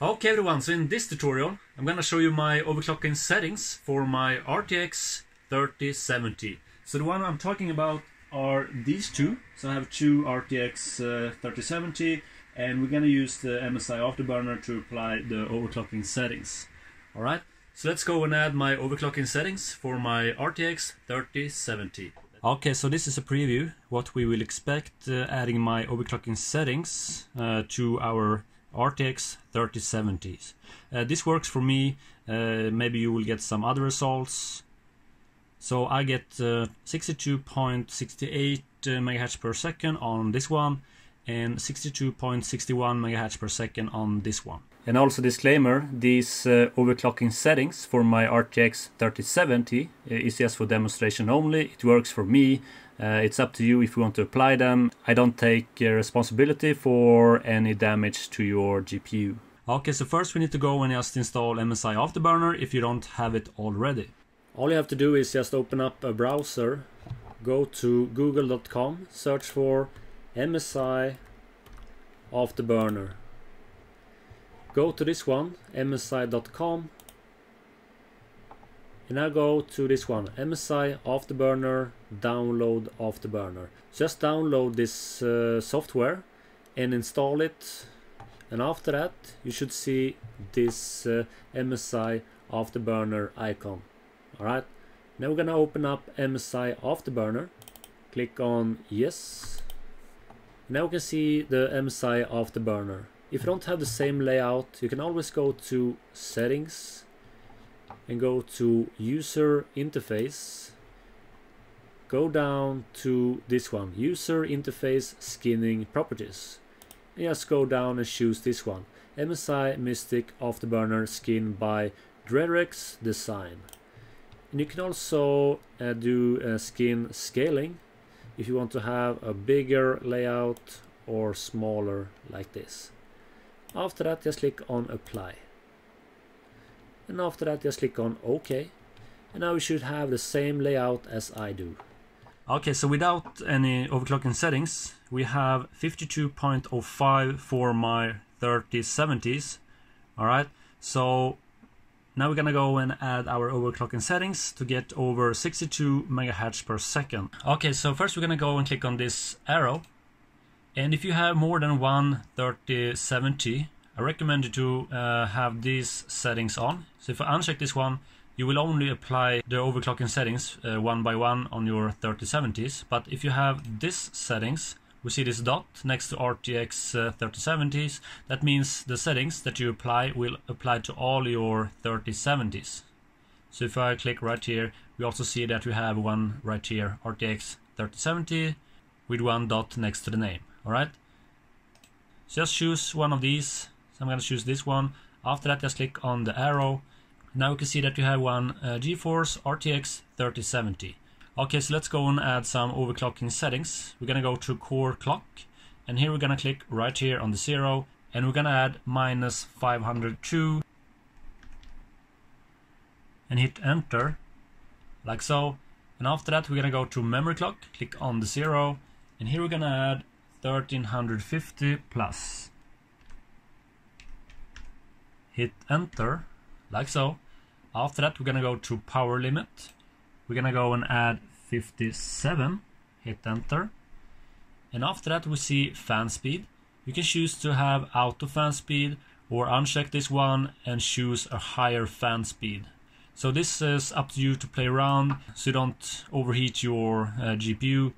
Okay everyone, so in this tutorial I'm gonna show you my overclocking settings for my RTX 3070. So the one I'm talking about are these two. So I have two RTX uh, 3070 and we're gonna use the MSI Afterburner to apply the overclocking settings. Alright, so let's go and add my overclocking settings for my RTX 3070. Okay, so this is a preview what we will expect uh, adding my overclocking settings uh, to our RTX 3070s. Uh, this works for me, uh, maybe you will get some other results. So I get uh, 62.68 uh, MHz per second on this one and 62.61 MHz per second on this one. And also disclaimer, these uh, overclocking settings for my RTX 3070 uh, is just for demonstration only. It works for me. Uh, it's up to you if you want to apply them. I don't take uh, responsibility for any damage to your GPU. Okay, so first we need to go and just install MSI Afterburner if you don't have it already. All you have to do is just open up a browser, go to google.com, search for MSI Afterburner go to this one msi.com and now go to this one MSI Afterburner download Afterburner. Just download this uh, software and install it. And after that you should see this uh, MSI Afterburner icon. Alright? Now we're gonna open up MSI Afterburner. Click on yes. Now we can see the MSI Afterburner if you don't have the same layout, you can always go to settings and go to user interface. Go down to this one, user interface skinning properties. And just go down and choose this one, MSI Mystic Afterburner skin by Drerex Design. And you can also uh, do uh, skin scaling if you want to have a bigger layout or smaller like this. After that just click on apply. And after that just click on OK. And now we should have the same layout as I do. Okay, so without any overclocking settings, we have 52.05 for my 3070s. Alright, so now we're gonna go and add our overclocking settings to get over 62 megahertz per second. Okay, so first we're gonna go and click on this arrow and if you have more than one 3070, I recommend you to uh, have these settings on. So if I uncheck this one, you will only apply the overclocking settings uh, one by one on your 3070s. But if you have this settings, we see this dot next to RTX uh, 3070s. That means the settings that you apply will apply to all your 3070s. So if I click right here, we also see that we have one right here, RTX 3070 with one dot next to the name. Alright? Just choose one of these. So I'm going to choose this one. After that, just click on the arrow. Now you can see that you have one uh, GeForce RTX 3070. Okay, so let's go and add some overclocking settings. We're going to go to core clock. And here we're going to click right here on the zero. And we're going to add minus 502. And hit enter. Like so. And after that, we're going to go to memory clock. Click on the zero. And here we're going to add 1350 plus. Hit enter, like so. After that, we're gonna go to power limit. We're gonna go and add 57, hit enter. And after that, we see fan speed. You can choose to have auto fan speed or uncheck this one and choose a higher fan speed. So this is up to you to play around so you don't overheat your uh, GPU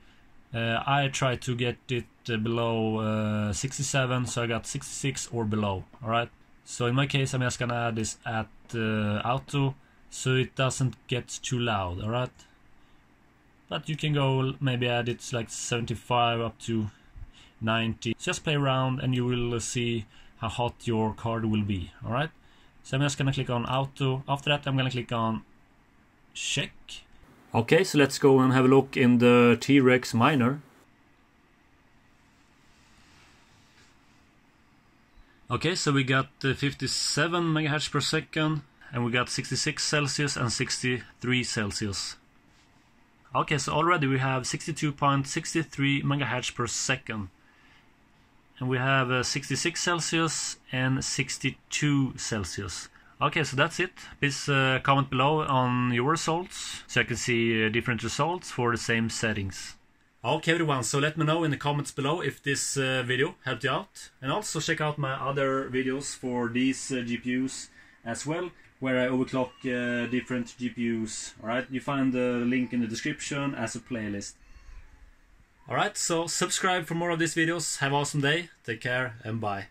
uh, I tried to get it uh, below uh, 67, so I got 66 or below. Alright, so in my case, I'm just gonna add this at auto so it doesn't get too loud. Alright, but you can go maybe add it like 75 up to 90. Just play around and you will see how hot your card will be. Alright, so I'm just gonna click on auto. After that, I'm gonna click on check Okay, so let's go and have a look in the T-Rex miner. Okay, so we got uh, 57 megahertz per second, and we got 66 Celsius and 63 Celsius. Okay, so already we have 62.63 megahertz per second. and we have uh, 66 Celsius and 62 Celsius. Okay, so that's it. Please uh, comment below on your results so I can see uh, different results for the same settings. Okay everyone, so let me know in the comments below if this uh, video helped you out. And also check out my other videos for these uh, GPUs as well, where I overclock uh, different GPUs. Alright, you find the link in the description as a playlist. Alright, so subscribe for more of these videos. Have an awesome day, take care and bye.